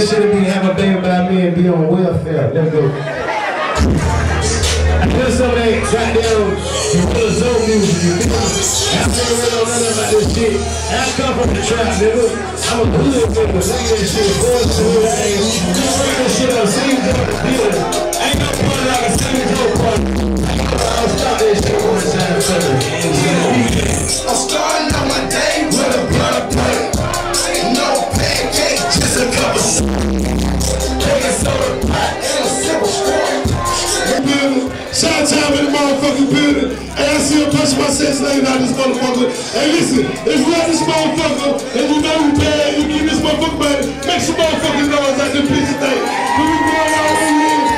shit and be have a baby by me and be on welfare. Let's go. I feel some of that goddamn feel soul music, you feel me? I'm thinking real run about this shit. I come from the trap, nigga. I'm a hood nigga. Look at that shit. Boys to hood ass. Just bring this shit up. See you doing the. Ain't no fun like a joke party. Of my sex ladies out this motherfucker. Hey, listen, if you at this motherfucker and you know you bad, you give this motherfucker money, make some motherfucking noise like the bitch. When we going out over here,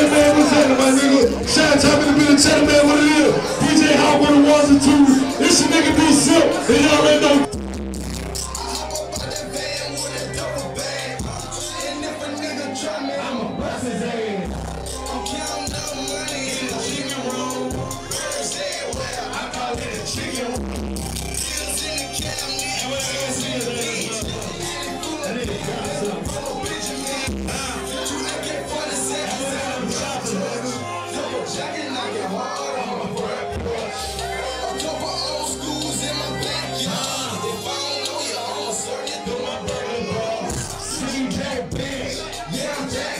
ain't man, what's happening, my nigga? Shot time in the building, tell the man what it is. DJ Hot with the ones and twos. This your nigga D Silk, and y'all ain't know.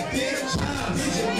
Time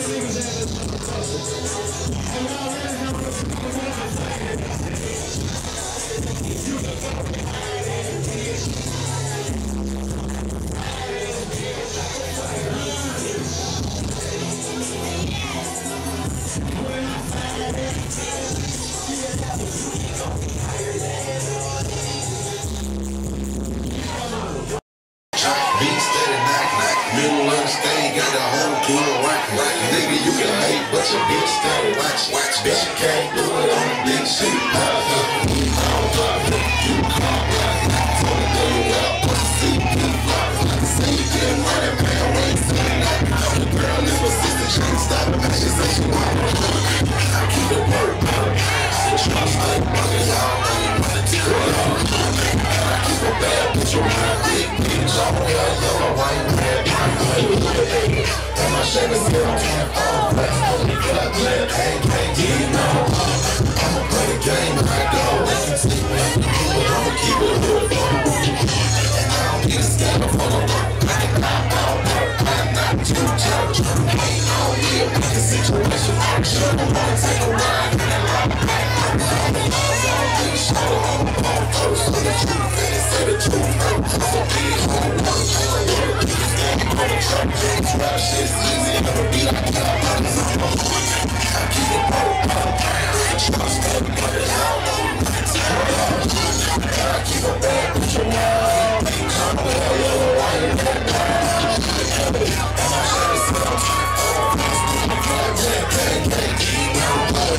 The stage, got the whole crew rockin'. Nigga, you can hate, but your bitch steady watchin'. Bitch, you can't do it on the big shit. We all rock it. You call All all. All all show. I'm on first. So the truth is, keep it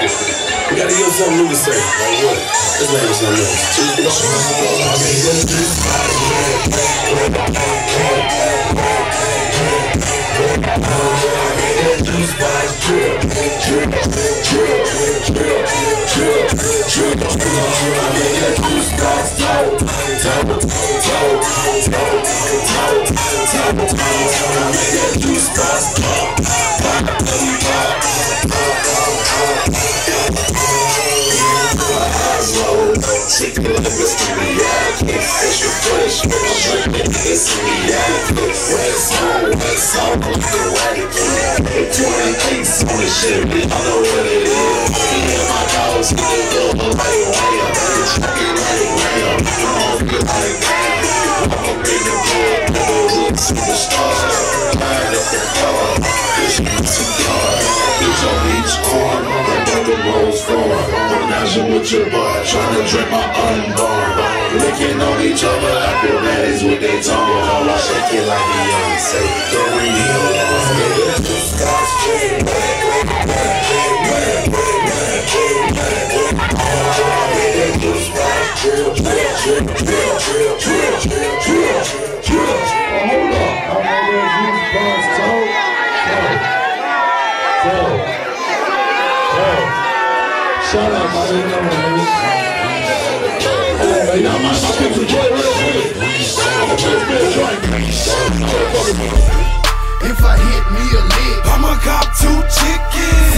We gotta give something new to say. Let's make it something else. Like a teriyaki, extra fresh, I'm drinking, it's teriyaki. Wax on, wax off, like a wacky. 28 on the shit, I know what it is. Me my dogs, we can go like wham. Chucking like wham, come on, feel like damn. I'm a big boy, never look superstar. Line up the car, cause you too hard. Bitch on each like the rose. Organizing with your boy, trying to drink my unborn. Licking on each other, acrobatics with their tongue. Shake it like Beyonce. The radio, If I hit me a lick, I'ma cop two chickens.